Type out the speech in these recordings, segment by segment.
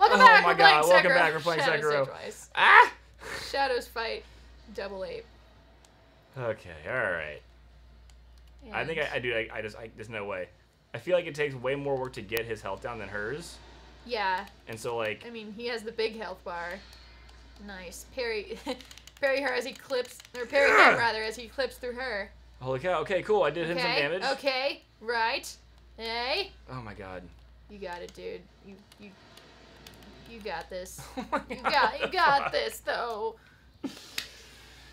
Welcome Oh back. my God, welcome back, we're playing Shadows Sekiro. Twice. Ah! Shadows fight double ape. Okay, alright. I think I, I do. I, I just. I, there's no way. I feel like it takes way more work to get his health down than hers, Yeah, and so like. I mean he has the big health bar. Nice. Parry, parry her as he clips, or parry him rather as he clips through her. Holy cow! Okay, cool. I did him some damage. Okay. Right. Hey. Oh my god. You got it, dude. You you you got this. Oh my You God, got you got fuck? this though.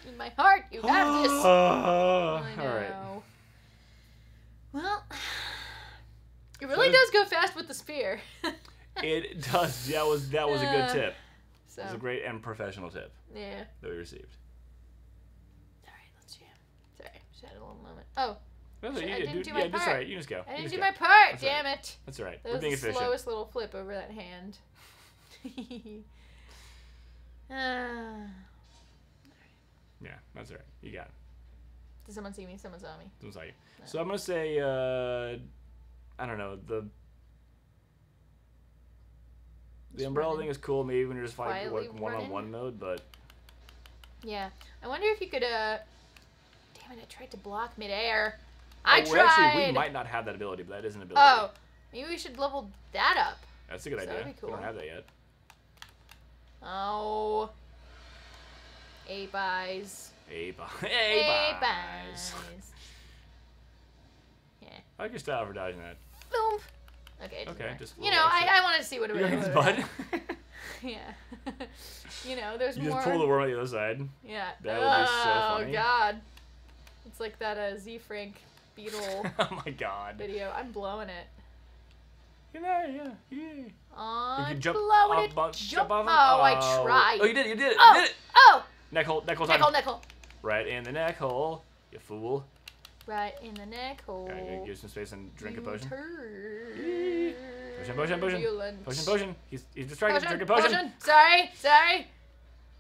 In my heart, you got this. Uh, I know. all right. Well, it really So- does go fast with the spear. It does. That was that was a good tip. so It was a great and professional tip yeah. that we received. All right, let's jam. Sorry, just had a little moment. Oh, That's Shit, right. I You, didn't dude, do yeah, my that's part. all right. You just go. I didn't do go. my part. That's Damn right. it. That's all right. That We're was being the efficient. slowest little flip over that hand. Ah. Yeah, that's all right. You got it. Did someone see me? Someone saw me. Don't say. So I'm gonna say. Uh, I don't know the. The Just umbrella running. thing is cool, maybe when you're just fighting like one-on-one mode, but Yeah. I wonder if you could, uh. Damn it, I tried to block midair. I oh, tried! actually we might not have that ability, but that is an ability. Oh, maybe we should level that up. that's a good so idea. that'd be We don't have that yet. Oh. Ape eyes. Ape, Ape ape eyes. eyes. Yeah. I like your advertising that. Boom. Okay. Okay, matter. just You know, I. I want to see what it was. his butt. Yeah. you know, there's you more. just pull the worm on the other side. Yeah. That would be so funny. oh. God. It's like that uh, Ze Frank Beetle oh my god. video. I'm blowing it. Yeah, yeah, yeah. I'm can jump blowing up, it. jump. jump off oh, of- I oh. tried. Oh, you did it, you did it, Oh, you did it. oh, Neck hole, neck hole time. neck hole, neck hole. Right in the neck hole, you fool. Right in the neck hole. Alright, you give some space and drink a You potion. turn Potion, potion, potion. Potion, potion. He's, he's distracted. Potion, Drink a potion. Sorry, sorry.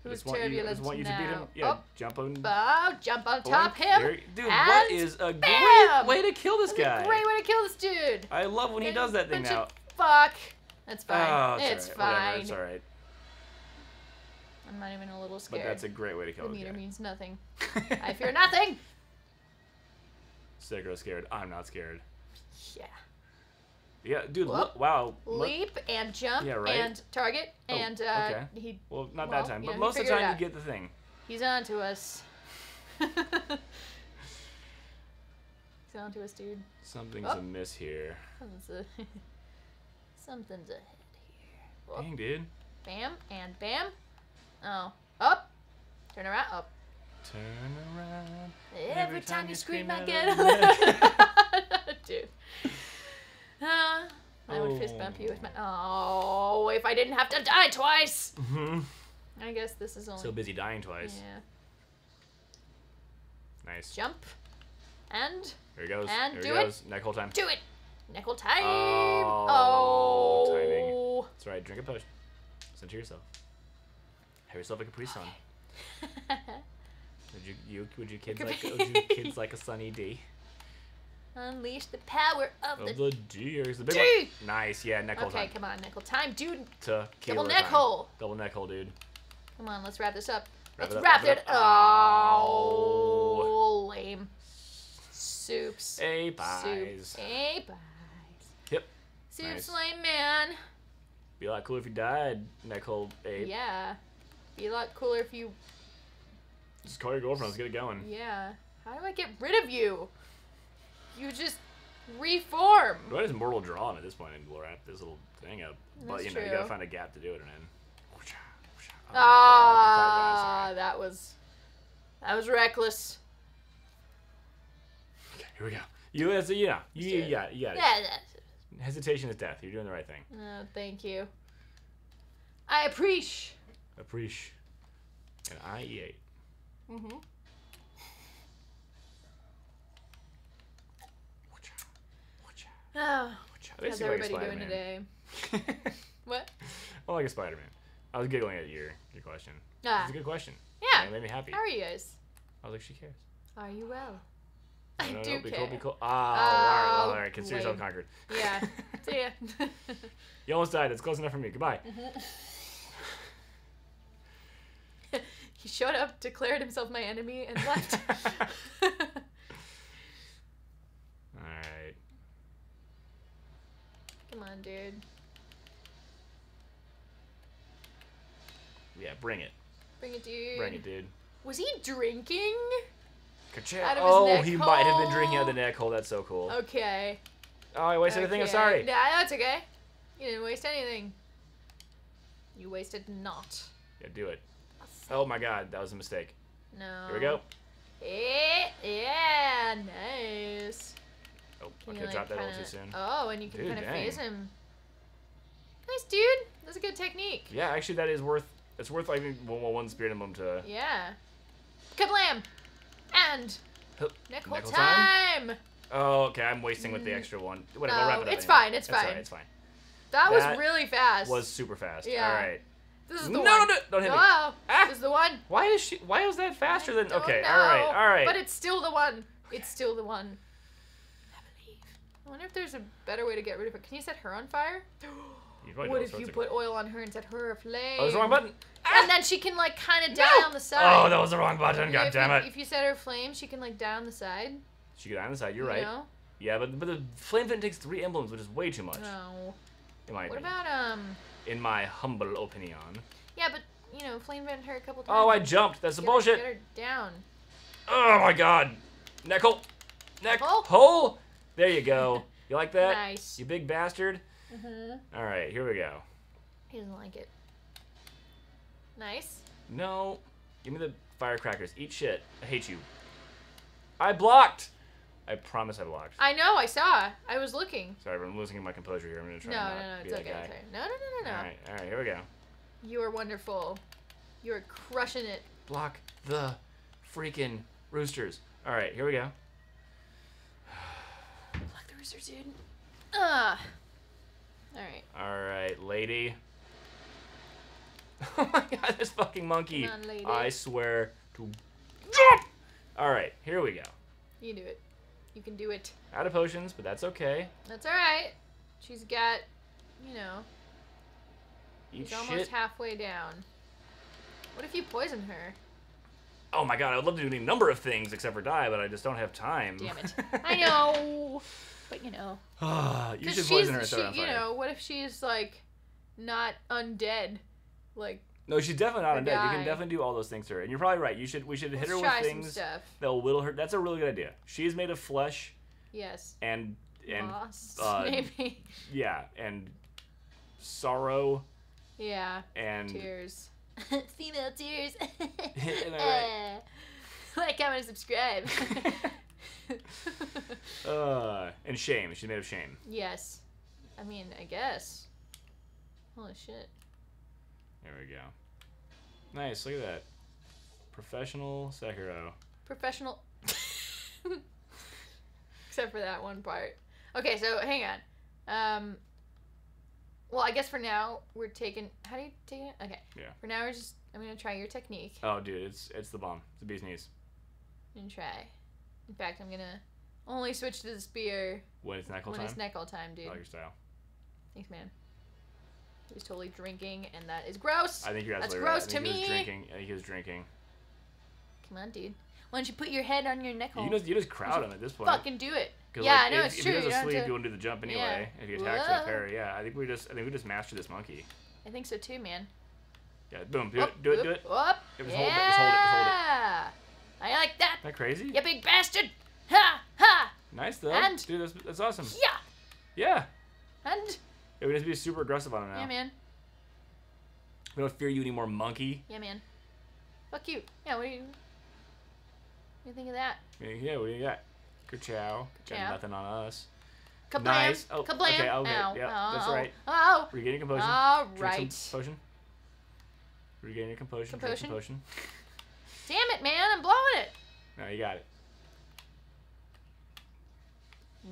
I Who's just want you, I just want you to beat him. Yeah, Oh, jump on. bow, jump on top him. Dude, what is a great way to kill this That's guy? great way to kill this dude. I love when he does that thing now. Fuck. That's Oh, fine. it's, it's alright. fine. Whatever, it's alright. I'm not even a little scared. But that's a great way to the kill this meter guy. means nothing. I fear nothing. Sekiro scared. I'm not scared. Yeah. Yeah, dude. Whoop. Look, wow. Leap and jump Yeah, right? and target Oh, and uh, okay. he Well, not Well, that time, but know, most of the time you get the thing. he's on to us. he's on to us, dude. Something's Oh. amiss here. Something's, a Something's ahead here. Whoop. Dang, dude. Bam and bam. Oh, up. Turn around. Up. Turn around. Every, time, you scream, I get a. Dude. I would fist bump you with my. Oh, if I didn't have to die twice. hmm I guess this is only. So busy dying twice. Yeah. Nice. Jump. And Here he goes. And Here do he it. goes. Neck hole time. do it. Nickel time. Oh, Oh. timing. That's right. Drink a potion. Send to yourself. Have yourself a Capri Sun. Would you, you would you kids like would you kids like a sunny D? Unleash the power of Of the. the. The big one. Nice. Yeah. Neck hole Okay, time. come on, nickel time, dude. To Double neck time. hole. Double neck hole, dude. Come on, let's wrap this up. Wrap let's it up, wrap wrap it. up. Oh, lame. Soups. Ape Soup. A pies. Yep. Soups Nice. lame man. Be a lot cooler if you died, neck hole ape. Yeah. Be a lot cooler if you. Just call your girlfriend. Let's get it going. Yeah. How do I get rid of you? You just reform. What is mortal draw at this point? and wrap this little thing up? But you know, you gotta find a gap to do it in. Oh, Ah, fuck, that was. That was reckless. Okay, here we go. You as a, you know, you, Let's you got it. You got it. Yeah. That's, Hesitation is death. You're doing the right thing. oh, thank you. I appreciate. Appreciate. And I E eight. Mm-hmm. Oh, how's Basically like everybody doing today? What? well, like a Spider-Man. I was giggling at your your question. Ah, It's a good question. yeah. It made me happy. How are you guys? I was like, she cares. Are you well? I No, no, do no, be care. cool, be cool. Ah, alright, well, Oh, alright. Consider yourself conquered. Yeah. See ya. You almost died. That's close enough for me. Goodbye. he showed up, declared himself my enemy, and left. Alright. Come on, dude. Yeah, bring it. Bring it, dude. Bring it, dude. Was he drinking? Out of his Oh, he might have been drinking out of the neck hole. That's so cool. Okay. Oh, I wasted a thing. I'm Okay. sorry. Nah, that's okay. You didn't waste anything. You wasted not. Yeah, do it. Oh my god, that was a mistake. No. Here we go. Eh, yeah, nice. Oh, okay, you, like, dropped that a little kinda- too soon. Oh, and you can kind of phase him. Nice, dude. That's a good technique. Yeah, actually, that is worth. It's worth like one, one, spirit emblem to. Yeah. Kablam! And Hup, nickel, nickel time. Oh, okay. I'm wasting with the Mm. extra one. Whatever. we'll wrap No, it up it's anyway. fine, it's That's fine. alright, it's fine. That was really fast. Was super fast. Yeah. All right. This is the no, one. no, don't hit me. Oh, Ah! this is the one. Why is she? Why is that faster I than? Okay. know, All right. All right. But it's still the one. It's still the one. I wonder if there's a better way to get rid of it. Can you set her on fire? What if you put oil on her and set her aflame? Oh, that's the wrong button. And then she can like kind of die No! on the side. Oh, that was the wrong button. God if damn you, it. If you set her flame, she can like die on the side. She got on the side. You're you right. know? Yeah, but but the flame vent takes three emblems, which is way too much. No. In my What opinion. about um? In my humble opinion. Yeah, but you know, flame vent her a couple times. Oh, I jumped. That's some Get her- bullshit. Get her down. Oh my god. Neck hole. Neck Hole? hole. There you go. You like that? Nice. You big bastard. Mhm. All right, here we go. He doesn't like it. Nice. No. Give me the firecrackers. Eat shit. I hate you. I blocked. I promise I blocked. I know. I saw. I was looking. Sorry, I'm losing my composure here. I'm gonna try no, no. be It's okay. guy. It's okay. No, no, no, no, no. All right, all right. Here we go. You are wonderful. You are crushing it. Block the freaking roosters. All right, here we go. Block dude. Ah. All right. All right, lady. Oh my god, this fucking monkey. Come on, lady. I swear to. All right, here we go. You do it. You can do it. Out of potions, but that's okay. That's all right. She's got, you know, Eat she's almost halfway down. What if you poison her? oh my god, I would love to do any number of things except for die, but I just don't have time. Damn it. I know. But you know. You should poison her and she, set her on you fire. know, what if she's like not undead? Like, No, she's definitely not undead. You can definitely do all those things to her, and you're probably right. You should we should hit her with try some things stuff. that'll whittle her. That's a really good idea. She is made of flesh Yes. and and Lost, uh, maybe. yeah and sorrow Yeah. and Tears. Female tears. Am I like, comment, and subscribe. uh and shame. She's made of shame. yes. I mean, I guess. Holy shit. There we go. Nice. Look at that. Professional Sekiro. Professional. Except for that one part. Okay, so hang on. Um. Well, I guess for now we're taking. How do you take it? Okay. Yeah. For now we're just. I'm gonna try your technique. Oh, dude, it's it's the bomb. It's the bee's knees. I'm try. In fact, I'm gonna only switch to the spear When it's knuckle when time. it's neck all time, I dude. like your style. Thanks, man. He's totally drinking, and that is gross. I think you're That's absolutely right. I gross think to he was drinking. I think he was drinking. Come on, dude. Why don't you put your head on your neck hole? You just you just crowd him at this point. Fucking do it. Yeah, like, I know if, it's if true. He You goes don't have asleep, to- you want to do the jump anyway. If he attacks Whoa. parry, yeah. I think we just I think we just mastered this monkey. I think so too, man. Yeah, boom, do Whoop, it, do it, do it. whoop. Yeah, just hold it, just hold it, just hold it. I like that. That crazy? You big bastard. Ha ha. Nice though. And- Dude, that's, that's awesome. Yeah. Yeah. And Yeah, we just be super aggressive on it now. yeah, man. We don't fear you anymore, monkey. Yeah, man. Fuck you. Yeah. What do you? What do you think of that? Yeah, Yeah, what do you got? Ka-chow. Got nothing on us. Kablam. Nice. Oh, Kablam. okay, okay, Ow. yeah, that's right. Oh. Regaining composure. All Drink right. some potion. Regain your composure. Drink some Composure. potion. Damn it, man. I'm blowing it. No, you got it.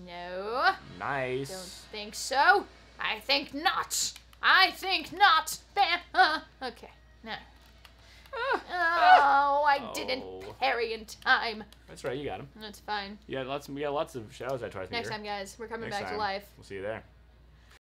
No. Nice. Don't think so. I think not. I think not. Bam. Uh, okay. Now. Oh, I didn't Oh. parry in time. That's right, you got him. That's fine. You got lots. We got lots of shadows I try to Next time, guys, we're coming Next back time. to life. We'll see you there.